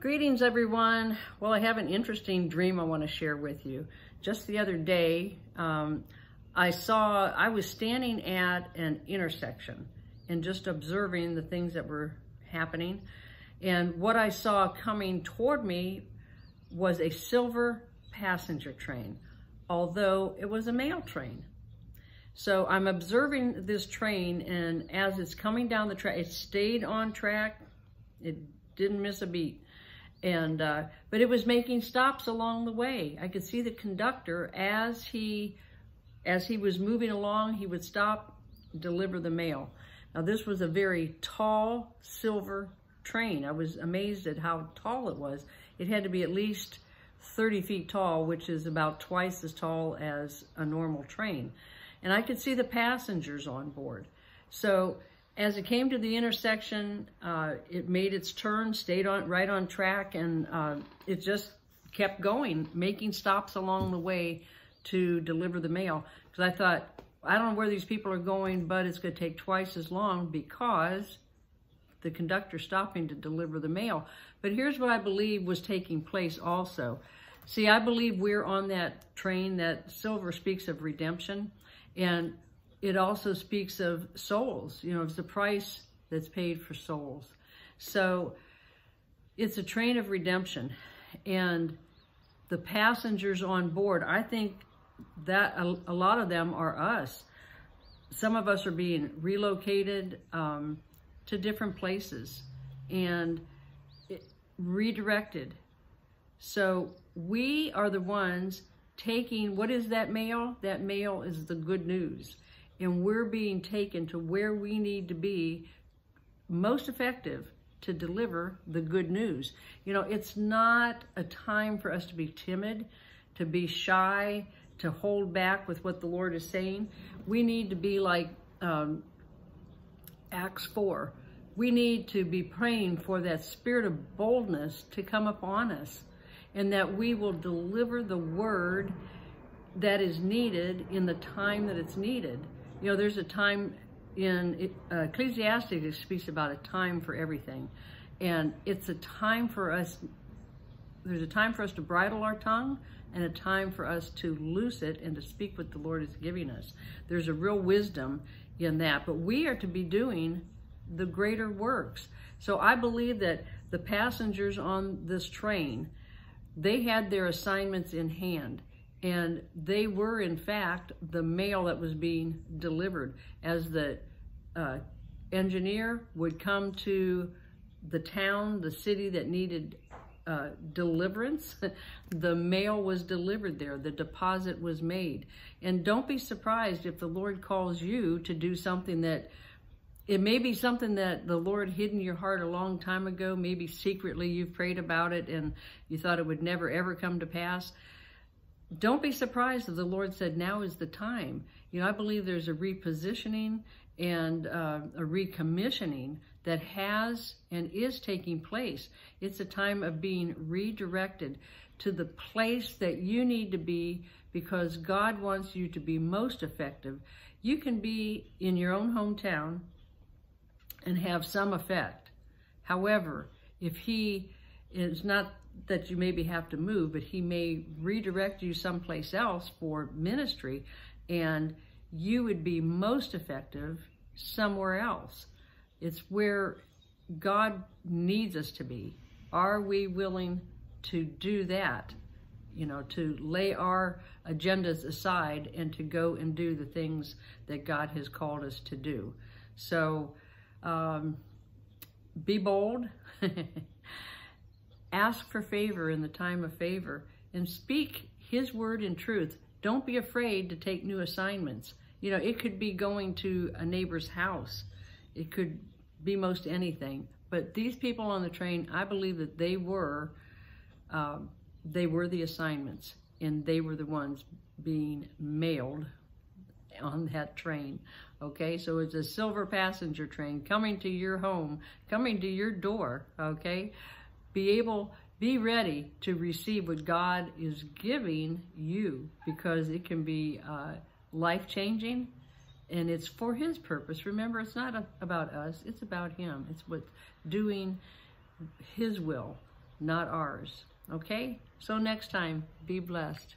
Greetings, everyone. Well, I have an interesting dream I want to share with you. Just the other day, um, I saw, I was standing at an intersection and just observing the things that were happening. And what I saw coming toward me was a silver passenger train, although it was a mail train. So I'm observing this train and as it's coming down the track, it stayed on track. It didn't miss a beat. And, uh, but it was making stops along the way. I could see the conductor as he, as he was moving along, he would stop, deliver the mail. Now this was a very tall silver train. I was amazed at how tall it was. It had to be at least 30 feet tall, which is about twice as tall as a normal train. And I could see the passengers on board. So as it came to the intersection, uh, it made its turn, stayed on right on track, and uh, it just kept going, making stops along the way to deliver the mail. Because I thought, I don't know where these people are going, but it's going to take twice as long because the conductor stopping to deliver the mail. But here's what I believe was taking place also. See, I believe we're on that train that Silver speaks of redemption. And it also speaks of souls, you know, it's the price that's paid for souls. So it's a train of redemption. And the passengers on board, I think that a, a lot of them are us. Some of us are being relocated um, to different places and it, redirected. So we are the ones taking, what is that mail? That mail is the good news and we're being taken to where we need to be most effective to deliver the good news. You know, it's not a time for us to be timid, to be shy, to hold back with what the Lord is saying. We need to be like um, Acts 4. We need to be praying for that spirit of boldness to come upon us and that we will deliver the word that is needed in the time that it's needed. You know, there's a time in uh, Ecclesiastes speaks about a time for everything. And it's a time for us, there's a time for us to bridle our tongue and a time for us to loose it and to speak what the Lord is giving us. There's a real wisdom in that, but we are to be doing the greater works. So I believe that the passengers on this train, they had their assignments in hand. And they were, in fact, the mail that was being delivered. As the uh, engineer would come to the town, the city that needed uh, deliverance, the mail was delivered there. The deposit was made. And don't be surprised if the Lord calls you to do something that it may be something that the Lord hid in your heart a long time ago. Maybe secretly you've prayed about it and you thought it would never ever come to pass don't be surprised if the Lord said, now is the time. You know, I believe there's a repositioning and uh, a recommissioning that has and is taking place. It's a time of being redirected to the place that you need to be because God wants you to be most effective. You can be in your own hometown and have some effect. However, if he is not that you maybe have to move, but he may redirect you someplace else for ministry and you would be most effective somewhere else. It's where God needs us to be. Are we willing to do that? You know, to lay our agendas aside and to go and do the things that God has called us to do. So, um, be bold. Ask for favor in the time of favor and speak his word in truth. Don't be afraid to take new assignments. You know, it could be going to a neighbor's house. It could be most anything. But these people on the train, I believe that they were, uh, they were the assignments and they were the ones being mailed on that train. Okay, so it's a silver passenger train coming to your home, coming to your door. Okay, be able, be ready to receive what God is giving you because it can be uh, life-changing and it's for his purpose. Remember, it's not about us, it's about him. It's what doing his will not ours. Okay? So next time, be blessed.